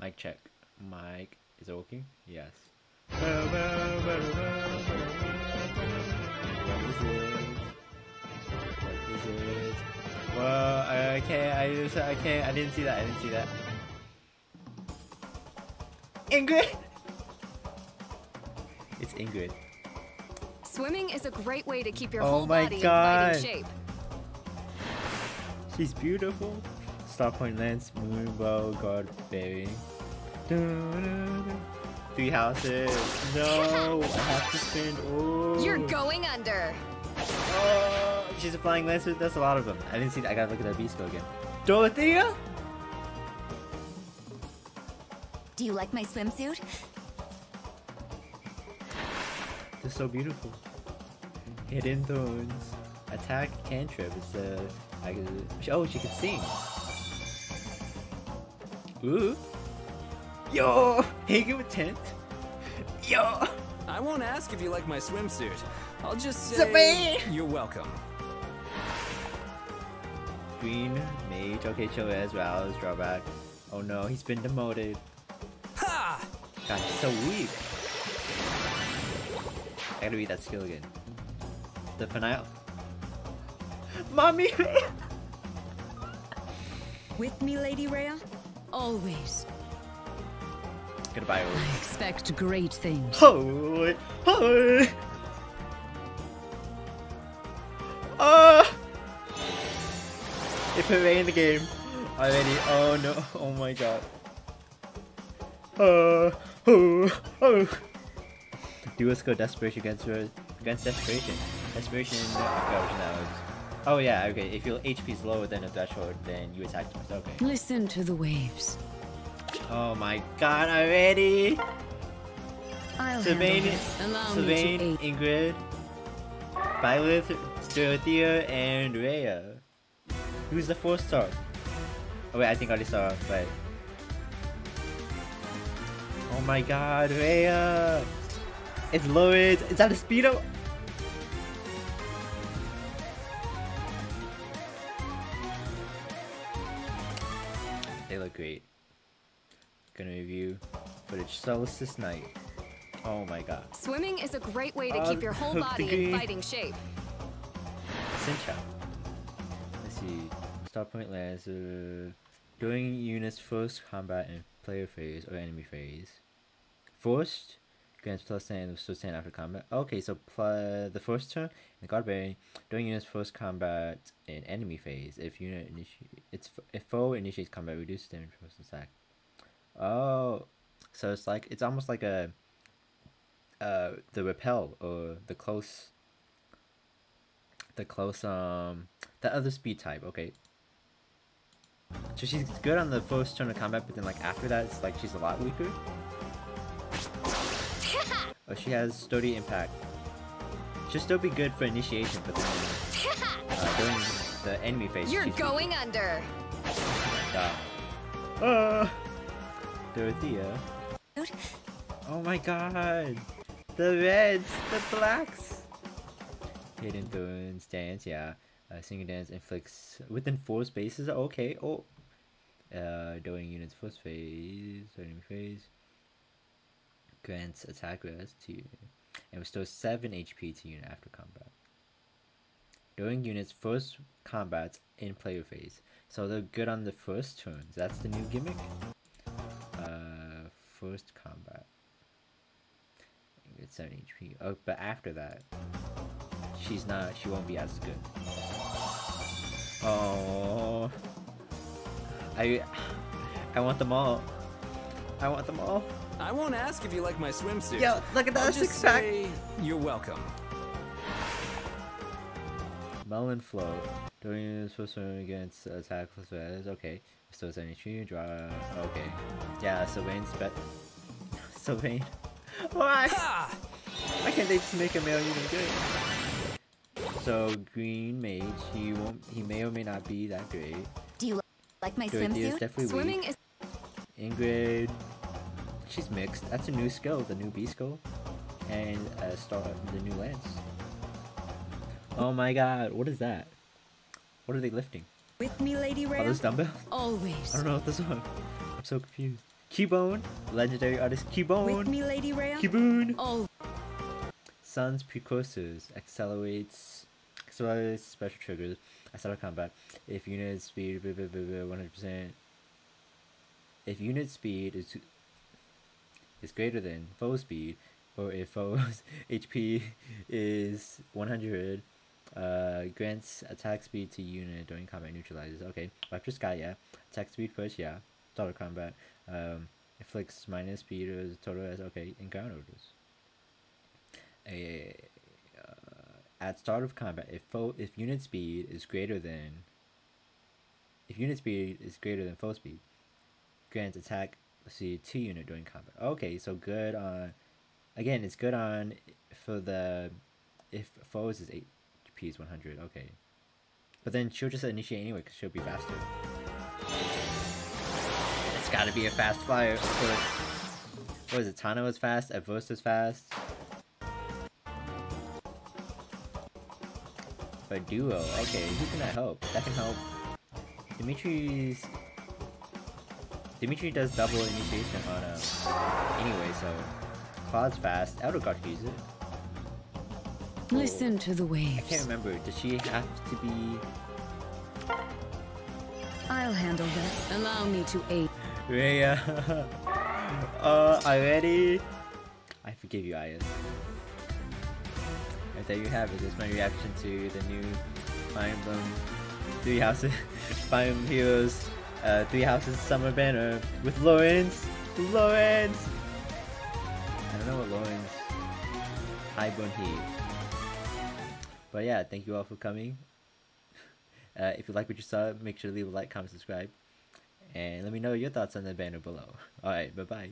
Mic check. Mic. Is it working? Yes. What is it? What is it? Well, okay, I just, okay, I didn't see that, I didn't see that. Ingrid! It's Ingrid. Swimming is a great way to keep your Oh whole my body God. in fighting shape. She's beautiful. Star Point Lance, Moonbow, Guard Bearing. Three houses. No, I have to spend. Oh. You're going under. Oh, she's a flying lancer. That's a lot of them. I didn't see. that. I gotta look at that beast go again. Dorothea. Do you like my swimsuit? They're so beautiful. Hidden thorns. Attack cantrip. It's uh, I could, oh, she could sing. Ooh. Yo, Hagen with tent. Yo. I won't ask if you like my swimsuit. I'll just say Sabine! you're welcome. Green mage. Okay, chill as well. As drawback. Oh no, he's been demoted. Ha! God, he's so weak. I gotta read that skill again. The finale. Mommy! With me, Lady Rhea? Always. Goodbye. I expect great things. Holy! Holy! Ah. Oh! They put Ray in the game already. Oh no! Oh my god. Ah, oh! Oh! Oh! Duos go desperation against against desperation. Desperation. I forgot which that was. Oh yeah. Okay. If your HP is lower than a threshold, then you attack twice. Okay. Listen to the waves. Oh my god! Already. I'll Sylvain, handle this. Allow Sylvain. Ingrid, Violet, Dorothea, and Rhea. Who's the fourth star? Oh wait, I think I already saw, but... Oh my god, Rhea! It's lowered! Is that a speedo? They look great. Gonna review footage Solstice Night. Oh my god. Swimming is a great way to Uh, keep your whole body in fighting shape. Sincha. Let's see. Starpoint Lance uh, during unit's first combat in player phase or enemy phase. First grants plus 10 and restores 10 after combat. Okay, so pl- the first turn in the guard bearing during unit's first combat in enemy phase. If unit initiate, it's if foe initiates combat, reduce damage first attack. Oh, so it's like it's almost like a uh the repel or the close the close um the other speed type okay so she's good on the first turn of combat but then like after that it's like she's a lot weaker oh she has sturdy impact she'll still be good for initiation but then uh, during the enemy phase You're going under. Yeah. Uh, Dorothea Oh my god! The reds, the blacks! Hidden Thorns dance, yeah. Uh, singing dance inflicts within four spaces. Okay, oh. Uh, during unit's first phase, enemy phase. Grants attack rest to unit. And restores 7 HP to unit after combat. During unit's first combat in player phase. So they're good on the first turns. That's the new gimmick. Uh, first combat. It's 7 HP. Oh, but after that, she's not. She won't be as good. Oh, I, I want them all. I want them all. I won't ask if you like my swimsuit. Yo, look at that I'll just six pack. say you're welcome. Melon flow. During this first one against attack plus res. Okay. Still 7 HP. Draw. Okay. Yeah. Sylvain's bet. Sylvain. Why? Ha! Why can't they just make a male even good? So green mage, he won't. He may or may not be that great. do you like my Dorothea's swimsuit? definitely Swimming weak. is Ingrid, she's mixed. That's a new skill, the new B skill, and uh, star the new lance. Oh my god, what is that? What are they lifting? With me, Lady Are Rhea? those dumbbells? Always. I don't know what this one. I'm so confused. Cubone, legendary artist Cubone. With me, Lady Rhea? Cubone. All Sun's Percussion accelerates accelerates special triggers at start of combat if unit speed one hundred percent. If unit speed is is greater than foe speed, or if foe's HP is one hundred, uh, grants attack speed to unit during combat neutralizes. Okay, Raptor Sky, yeah. Attack speed first, yeah. Of combat. Um, inflicts minus speed as total as okay. And ground orders a uh, at start of combat if foe if unit speed is greater than if unit speed is greater than foe speed grants attack speed two unit during combat okay so good on again it's good on for the if foes is 8 HP is 100 okay but then she'll just initiate anyway because she'll be faster it's gotta be a fast flyer of course what is it Tana was fast Adverse fast A duo. Okay, who can that help? That can help. Dimitri's. Dimitri does double initiation on him. Anyway, so. Claude's fast. Edelgard can use it. listen to the I waves. can't remember. Does she have to be. I'll handle that. Allow me to aid. Rhea? uh, I already? I forgive you, Ayas. And there you have it. That's my reaction to the new Fire Emblem Three Houses, Fire Emblem Heroes, uh, Three Houses Summer Banner with Lorenz. Lorenz. I don't know what Lorenz. Highborn Heat. But yeah, thank you all for coming. Uh, if you like what you saw, make sure to leave a like, comment, subscribe, and let me know your thoughts on the banner below. Alright, bye bye.